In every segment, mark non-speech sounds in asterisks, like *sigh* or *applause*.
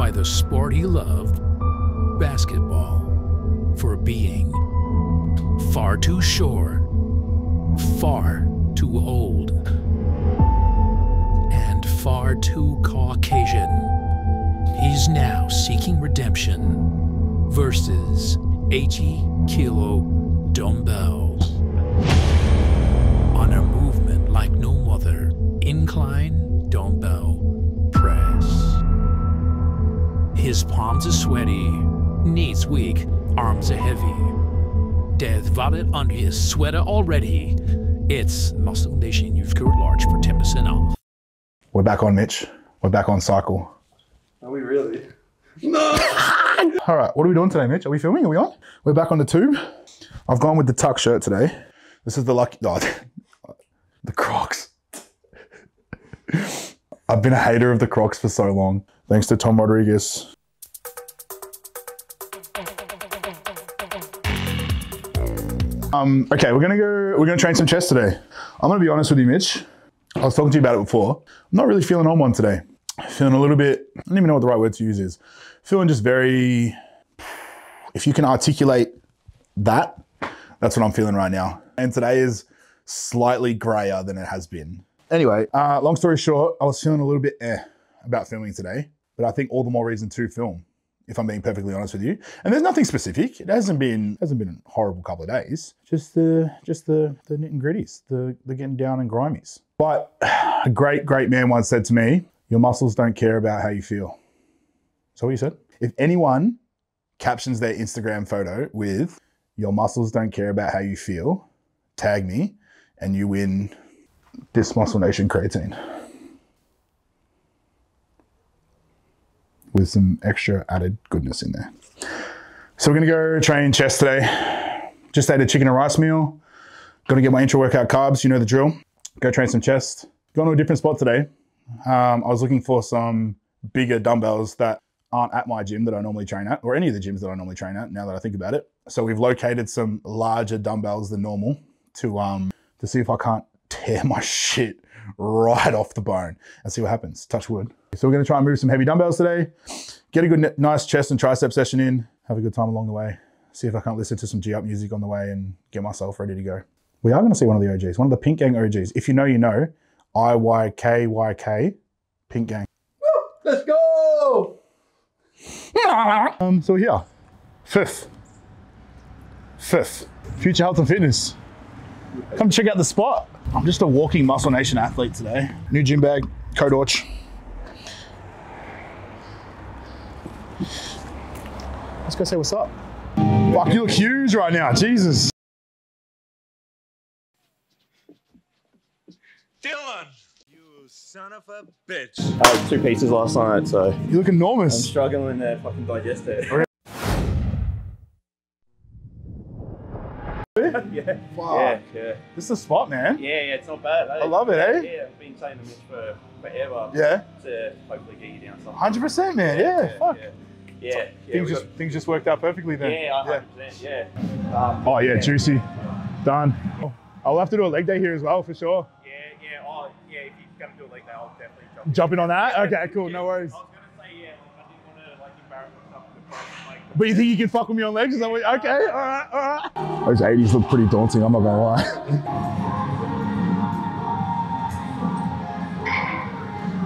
by the sport he loved, basketball, for being far too short, far too old, and far too Caucasian. He's now seeking redemption versus 80 kilo dumbbells on a movement like no other incline His palms are sweaty, knees weak, arms are heavy. Death vomit under his sweater already. It's Muscle Nation Youth Code Large for 10% off. We're back on, Mitch. We're back on cycle. Are we really? *laughs* No! All right, what are we doing today, Mitch? Are we filming? Are we on? We're back on the tube. I've gone with the tuck shirt today. This is the lucky, oh, *laughs* the Crocs. *laughs* I've been a hater of the Crocs for so long. Thanks to Tom Rodriguez. Um, okay, we're gonna go, we're gonna train some chest today. I'm gonna be honest with you, Mitch. I was talking to you about it before. I'm not really feeling on one today. Feeling a little bit, I don't even know what the right word to use is. Feeling just very, if you can articulate that, that's what I'm feeling right now. And today is slightly grayer than it has been. Anyway, uh, long story short, I was feeling a little bit eh about filming today, but I think all the more reason to film, if I'm being perfectly honest with you. And there's nothing specific. It hasn't been hasn't been a horrible couple of days. Just the just the the nit and gritties, the the getting down and grimies. But *sighs* a great great man once said to me, "Your muscles don't care about how you feel." So what you said? If anyone captions their Instagram photo with "Your muscles don't care about how you feel," tag me, and you win this Muscle Nation creatine with some extra added goodness in there. So we're gonna go train chest today. Just ate a chicken and rice meal. Gonna get my intra workout carbs. You know the drill. Go train some chest. Going to a different spot today. Um, I was looking for some bigger dumbbells that aren't at my gym that I normally train at, or any of the gyms that I normally train at. Now that I think about it, so we've located some larger dumbbells than normal to um to see if I can't tear *laughs* my shit right off the bone and see what happens. Touch wood. So we're gonna try and move some heavy dumbbells today. Get a good, nice chest and tricep session in. Have a good time along the way. See if I can't listen to some G up music on the way and get myself ready to go. We are gonna see one of the OGs, one of the Pink Gang OGs. If you know, you know. I Y K Y K, Pink Gang. Let's go! *laughs* Um, so here, fifth, fifth, future health and fitness. Come check out the spot. I'm just a walking Muscle Nation athlete today. New gym bag, Code Orch. Let's go say what's up. Fuck, you look huge right now, Jesus. Dylan! You son of a bitch. I had two pizzas last night, so You look enormous. I'm enormous. struggling to fucking digest it. *laughs* yeah. Fuck. Yeah, yeah. This is a spot, man. Yeah, yeah, it's not bad. I love it, yeah, eh? Yeah, I've been saying to Mitch for forever Yeah, to hopefully get you down something. 100%, man. Yeah, fuck. Yeah, yeah. yeah, Things just things just worked out perfectly then. yeah, 100%, yeah. Um, Oh yeah, juicy. Done. I'll have to do a leg day here as well for sure. Yeah, yeah, oh, yeah, if you're going to do a leg day, I'll definitely jump Jumping on that? Okay, cool, no worries. I was going to say, yeah, I didn't want to like embarrass myself with the price, like, But you think you can fuck with me on legs? Is that what, okay, all right, all right. Those 80s look pretty daunting, I'm not gonna lie. *laughs*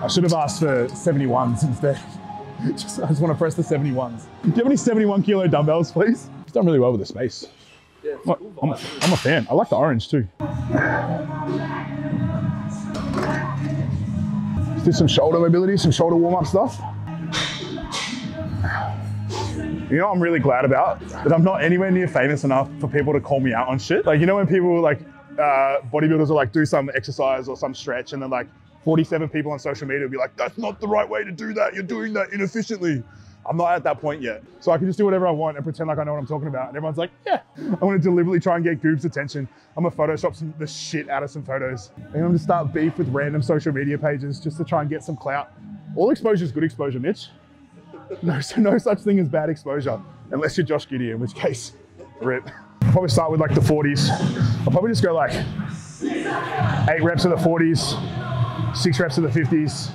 I should have asked for 71s instead. *laughs* just, I just want to press the 71s. Do you have any 71 kilo dumbbells, please? It's done really well with the space. yeah, cool I'm, vibe. I'm a fan. I like the orange too. Let's do some shoulder mobility, some shoulder warm-up stuff. You know what I'm really glad about? That I'm not anywhere near famous enough for people to call me out on shit. Like, you know when people like, uh, bodybuilders will like do some exercise or some stretch and they're like 47 people on social media be like, that's not the right way to do that. You're doing that inefficiently. I'm not at that point yet. So I can just do whatever I want and pretend like I know what I'm talking about. And everyone's like, yeah, I want to deliberately try and get Goob's attention. I'm gonna Photoshop some, the shit out of some photos. And I'm gonna start beef with random social media pages just to try and get some clout. All exposure is good exposure, Mitch. No, so no such thing as bad exposure, unless you're Josh Giddey, in which case, rip. I'll probably start with like the 40s. I'll probably just go like eight reps of the 40s, six reps of the 50s,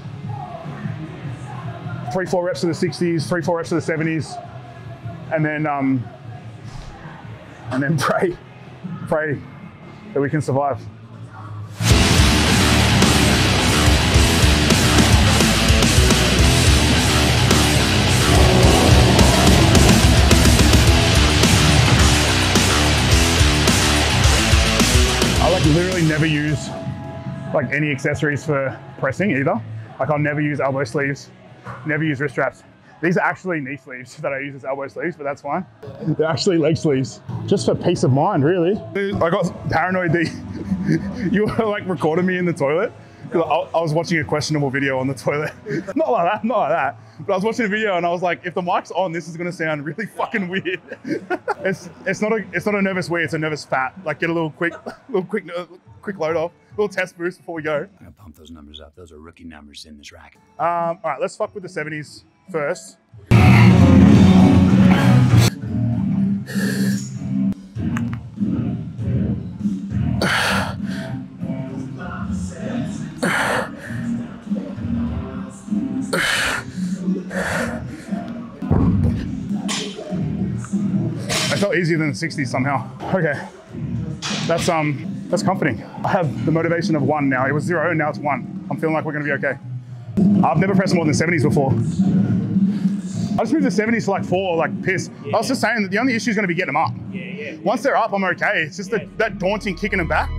three, four reps of the 60s, three, four reps of the 70s, and then um, and then *laughs* pray, pray that we can survive. I like literally never use like any accessories for pressing either. Like I'll never use elbow sleeves, never use wrist straps. These are actually knee sleeves *laughs* that I use as elbow sleeves, but that's fine. They're actually leg sleeves, just for peace of mind, really. I got paranoid that *laughs* you were like recording me in the toilet. 'Cause I, I was watching a questionable video on the toilet. *laughs* not like that, not like that. But I was watching a video and I was like, if the mic's on, this is gonna sound really fucking weird. *laughs* it's it's not a it's not a nervous weird, it's a nervous fat. Like get a little quick *laughs* little quick uh, quick load off, little test boost before we go. I'm gonna pump those numbers up. Those are rookie numbers in this rack. Um, all right, let's fuck with the 70s first. Easier than the 60s somehow. Okay, that's um, that's comforting. I have the motivation of one now. It was zero, and now it's one. I'm feeling like we're gonna be okay. I've never pressed more than 70s before. I just moved the 70s to like four, like piss. I was just saying that the only issue is going to be getting them up. Yeah, yeah. Once they're up, I'm okay. It's just that, that daunting kicking them back.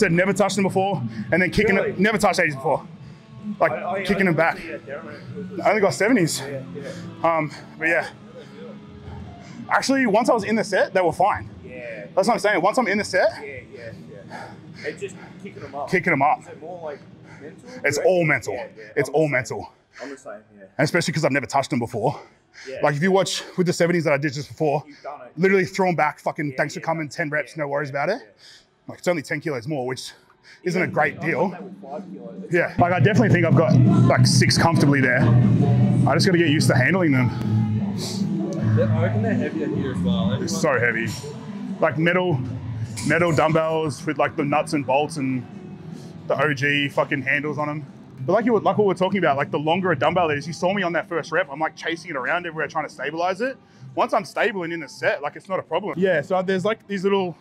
Said, never touched them before, and then kicking Really? it. Never touched 80s before. Like I- I- kicking I them back. I only got 70s. yeah, yeah. Um, but yeah. Actually, once I was in the set, they were fine. Yeah, That's what I'm saying. Once I'm in the set, yeah, yeah, yeah. It's just kicking them up. kicking them up. Is it more like mental? It's all mental. Yeah, yeah. It's I'm all mental. I'm the same, yeah. And especially because I've never touched them before. yeah. Like if you watch with the 70s that I did just before, You've done it. literally throw them back, fucking thanks for coming, 10 reps, no worries about it. Like it's only 10 kilos more, which isn't a great deal. like that with five kilos. Yeah, like I definitely think I've got like six comfortably there. I just got to get used to handling them. I reckon they're heavier here as well. It's so heavy, like metal, metal dumbbells with like the nuts and bolts and the OG fucking handles on them. But like you were, like what we we're talking about, like the longer a dumbbell is, you saw me on that first rep. I'm like chasing it around everywhere, trying to stabilize it. Once I'm stable and in the set, like it's not a problem. Yeah, so there's like these little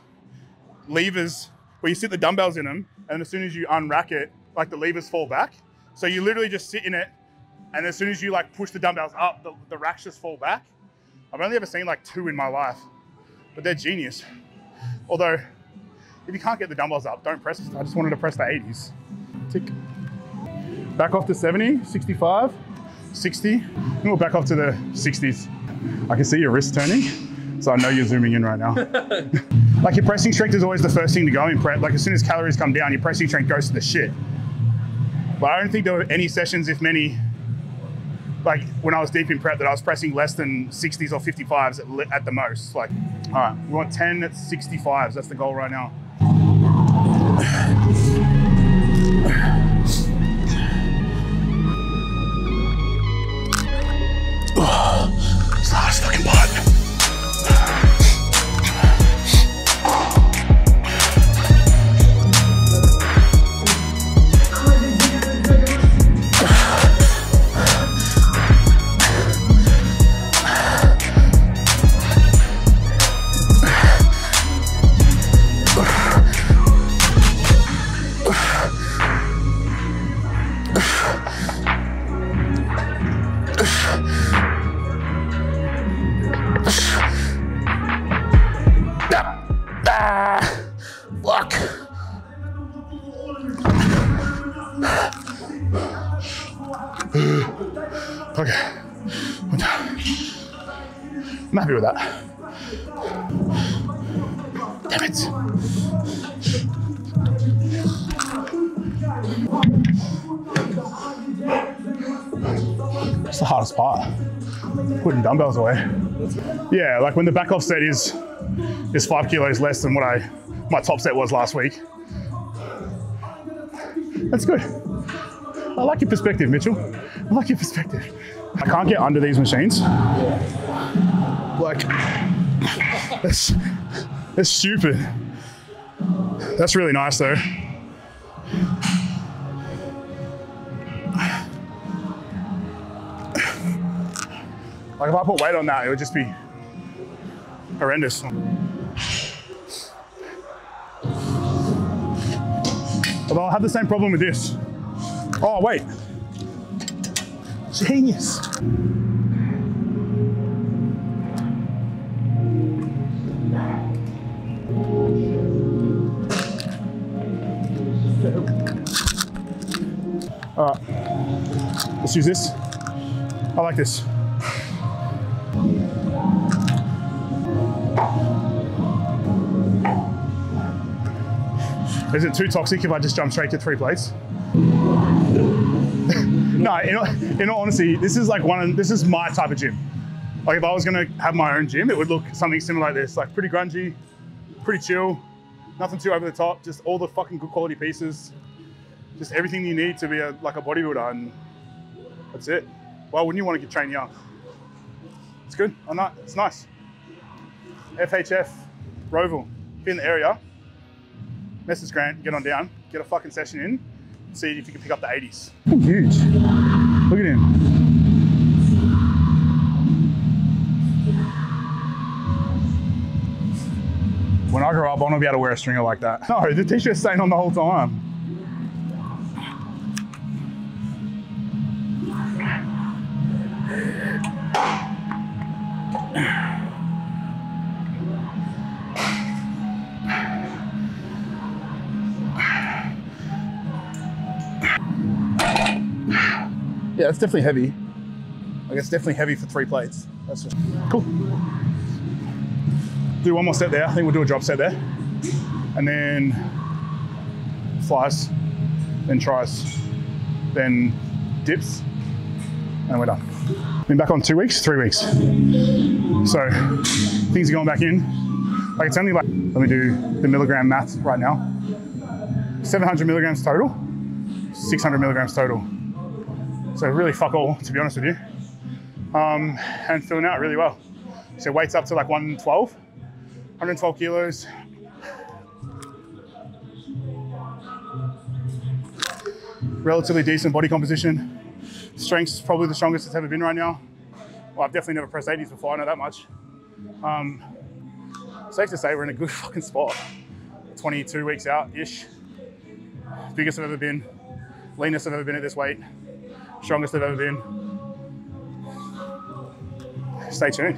levers where you sit the dumbbells in them, and as soon as you unrack it, like the levers fall back. So you literally just sit in it, and as soon as you like push the dumbbells up, the, the racks just fall back. I've only ever seen like two in my life, but they're genius. Although, if you can't get the dumbbells up, don't press. I just wanted to press the 80s. Tick. Back off to 70, 65, 60. And we'll back off to the 60s. I can see your wrist turning, so I know you're zooming in right now. *laughs* like your pressing strength is always the first thing to go in prep. Like as soon as calories come down, your pressing strength goes to the shit. But I don't think there were any sessions, if many, like when I was deep in prep, that I was pressing less than 60s or 55s at, at the most. Like, all right, we want 10 at 65s. That's the goal right now. Dumbbells away. Yeah, like when the back off set is is five kilos less than what I my top set was last week. That's good. I like your perspective, Mitchell. I like your perspective. I can't get under these machines. Like, that's, that's stupid. That's really nice though. Like if I put weight on that, it would just be horrendous. Although I'll have the same problem with this. Oh, wait. Genius. All right, let's use this. I like this. Is it too toxic if I just jump straight to three plates? *laughs* no, in all, in all honesty, this is like one. Of, this is my type of gym. Like if I was gonna have my own gym, it would look something similar like this, like pretty grungy, pretty chill, nothing too over the top, just all the fucking good quality pieces, just everything you need to be a, like a bodybuilder, and that's it. Why wouldn't you want to get trained young? It's good. I'm not. It's nice. FHF, Roval, in the area, message Grant, get on down, get a fucking session in, see if you can pick up the 80s. Huge. Look at him. When I grow up, I want to be able to wear a stringer like that. *laughs* No, the t-shirt's staying on the whole time. Yeah, it's definitely heavy. Like it's definitely heavy for three plates. That's just cool. Do one more set there. I think we'll do a drop set there. And then flies, then tries, then dips, and we're done. Been back on two weeks, three weeks. So things are going back in. Like it's only like, let me do the milligram math right now. 700 milligrams total, 600 milligrams total. So really fuck all, to be honest with you. Um, and filling out really well. So weights up to like 112, 112 kilos. Relatively decent body composition. Strength's probably the strongest it's ever been right now. Well, I've definitely never pressed 80s before, I know that much. Um, safe to say we're in a good *laughs* fucking spot. 22 weeks out-ish. Biggest I've ever been. Leanest I've ever been at this weight strongest I've ever been. Stay tuned.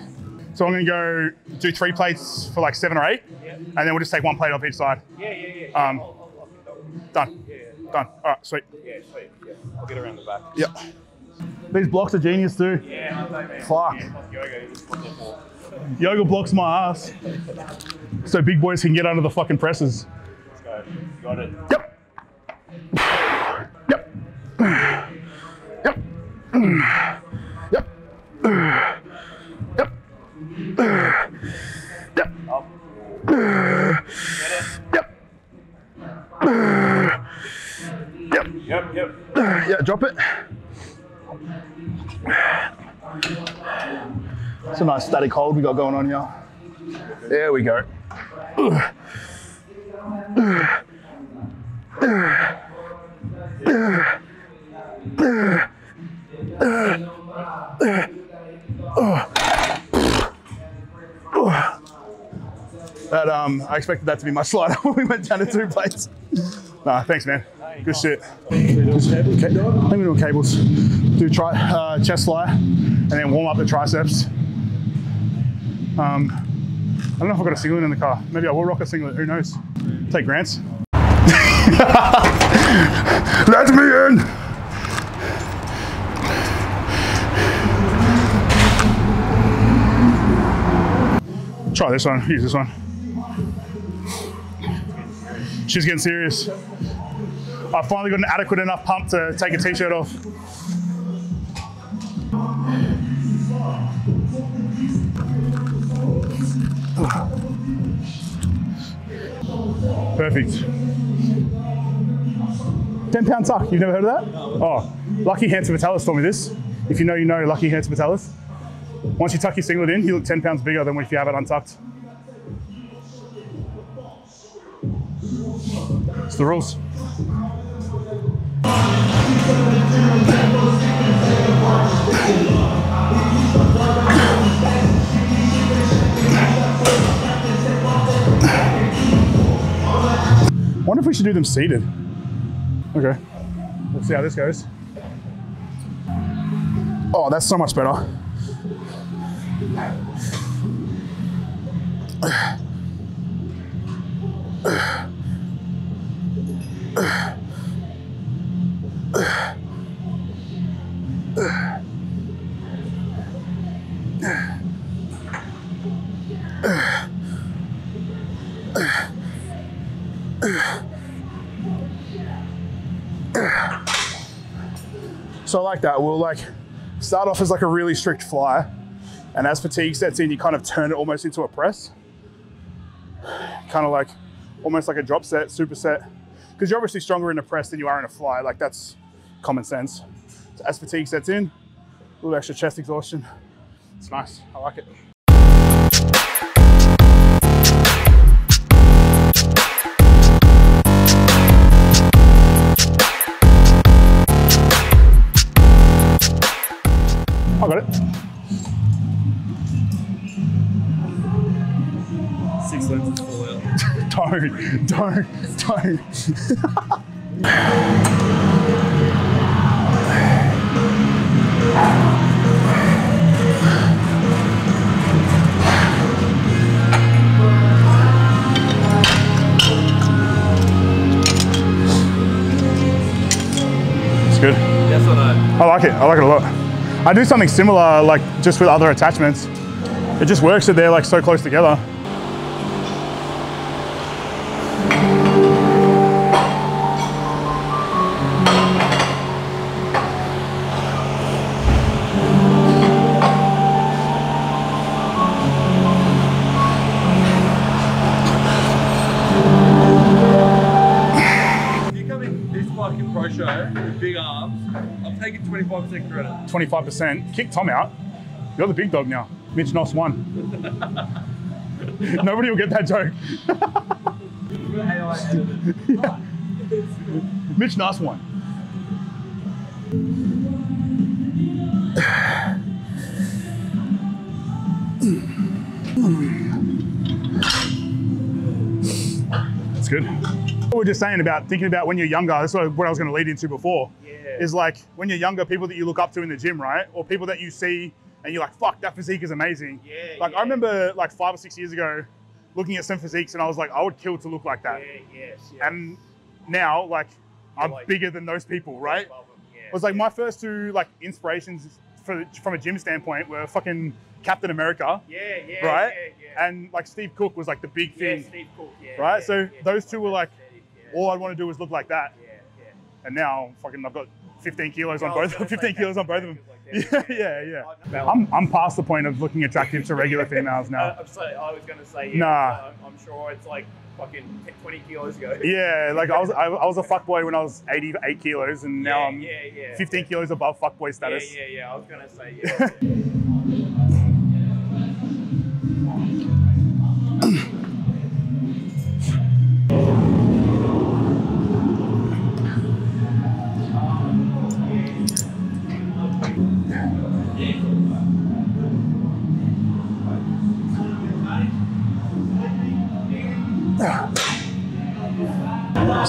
So I'm gonna go do three plates for like seven or eight, and then we'll just take one plate off each side. Yeah, yeah, yeah. Um, I'll, I'll, I'll, Done. Done. All right, sweet. yeah, sweet. Yeah. I'll get around the back. Yep. These blocks are genius too. Yeah, I know. Fuck. Yeah, yoga. Just put them for. Yoga blocks my ass, so big boys can get under the fucking presses. Let's go. Got it. Yep. Yep. Yep. Yep. Yep. Yep. Yep, yep. Yeah, drop it. It's a nice static hold we got going on here. There we go. Um, I expected that to be much lighter *laughs* when we went down to two plates. Nah, thanks, man. Good shit. Think we're doing cables. Do tri- uh, chest fly, and then warm up the triceps. Um, I don't know if I've got a singlet in the car. Maybe I will rock a singlet. Who knows? Take Grant's. *laughs* Let me in. Try this one. Use this one. She's getting serious. I finally got an adequate enough pump to take a t-shirt off. Perfect. 10 pound tuck. You've never heard of that? Oh, Lucky Handsome Vitalis told me this. If you know, you know Lucky Handsome Vitalis. Once you tuck your singlet in, you look 10 pounds bigger than if you have it untucked. It's the rules. Wonder if we should do them seated. Okay. Let's see how this goes. Oh, that's so much better. Like that. We'll like start off as like a really strict fly, and as fatigue sets in, you kind of turn it almost into a press, kind of like almost like a drop set, super set, because you're obviously stronger in a press than you are in a fly. Like that's common sense. So as fatigue sets in, a little extra chest exhaustion. It's nice. I like it. Got it. Six lenses out. Don't, don't, don't. It's good. Yes or no? I like it. I like it a lot. I do something similar, like just with other attachments. It just works that they're like so close together. Pro show big arms, I'm taking 25% credit. 25%. Kick Tom out. You're the big dog now. Mitch Noss won. *laughs* Nobody will get that joke. Mitch Noss won. That's good. We we're just saying about thinking about when you're younger, that's what what I was going to lead into before. Is like when you're younger, people that you look up to in the gym, right? Or people that you see and you're like, fuck, that physique is amazing. Yeah, Like yeah. I remember like five or six years ago looking at some physiques and I was like, I would kill to look like that. yes, And now, like, I'm like- bigger than those people, right? It was like my first two like inspirations for, from a gym standpoint were fucking Captain America, yeah, yeah, right? yeah, yeah. And like Steve Cook was like the big yeah, thing. Steve Cook, yeah, right? yeah, So yeah, those two were like, yeah, all I'd want to do was look like that. yeah, yeah. And now, fucking, I've got 15 kilos on both. 15 say kilos on both of them. Captain *laughs* Yeah, yeah, yeah. I'm, I'm past the point of looking attractive to regular females *laughs* Uh, now. I'm sorry, I was gonna say, yeah, Nah. I'm, I'm sure it's like fucking 20 kilos ago. *laughs* Yeah, like I was, I, I was a fuckboy when I was 88 kilos, and now yeah, I'm yeah, yeah. 15 kilos above fuckboy Yeah, status. yeah, yeah. Yeah. I was gonna say, yeah.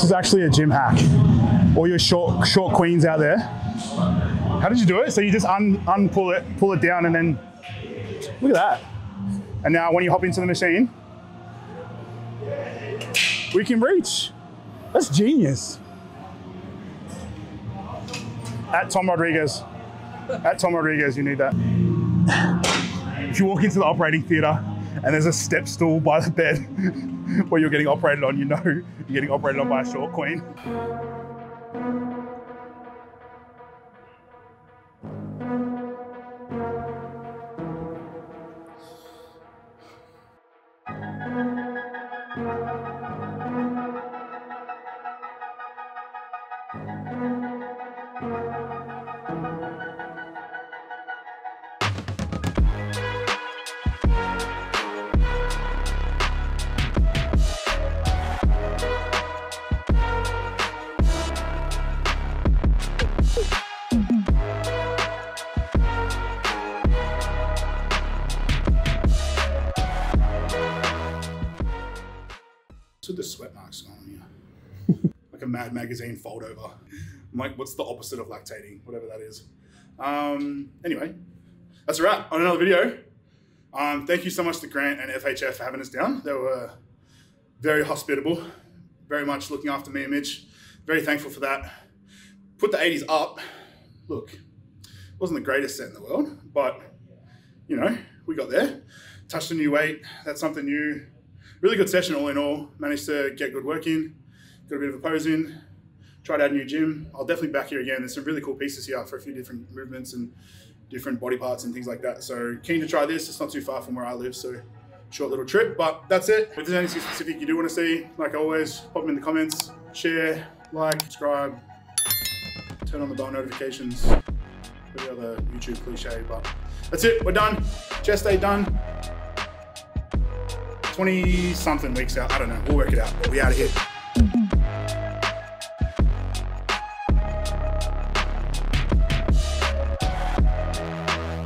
This is actually a gym hack. All your short short queens out there. How did you do it? So you just un unpull it, pull it down, and then look at that. And now when you hop into the machine, we can reach. That's genius. At Tom Rodriguez. At Tom Rodriguez, you need that. If you walk into the operating theater and there's a step stool by the bed *laughs* *laughs* where you're getting operated on, you know *laughs* you're getting operated on by a mm. short queen. Mad Magazine fold over. I'm like, what's the opposite of lactating? Whatever that is. Um, anyway, that's a wrap on another video. Um, thank you so much to Grant and FHF for having us down. They were very hospitable, very much looking after me and Mitch. Very thankful for that. Put the 80s up. Look, wasn't the greatest set in the world, but you know, we got there. Touched a new weight. That's something new. Really good session all in all. Managed to get good work in, got a bit of a pose in, tried out a new gym. I'll definitely back here again. There's some really cool pieces here for a few different movements and different body parts and things like that. So keen to try this. It's not too far from where I live, so short little trip. But that's it. If there's anything specific you do want to see, like always, pop them in the comments, share, like, subscribe, turn on the bell notifications. For the other YouTube cliche, but that's it. We're done. Chest day done. 20 something weeks out. I don't know. We'll work it out. But we out of here.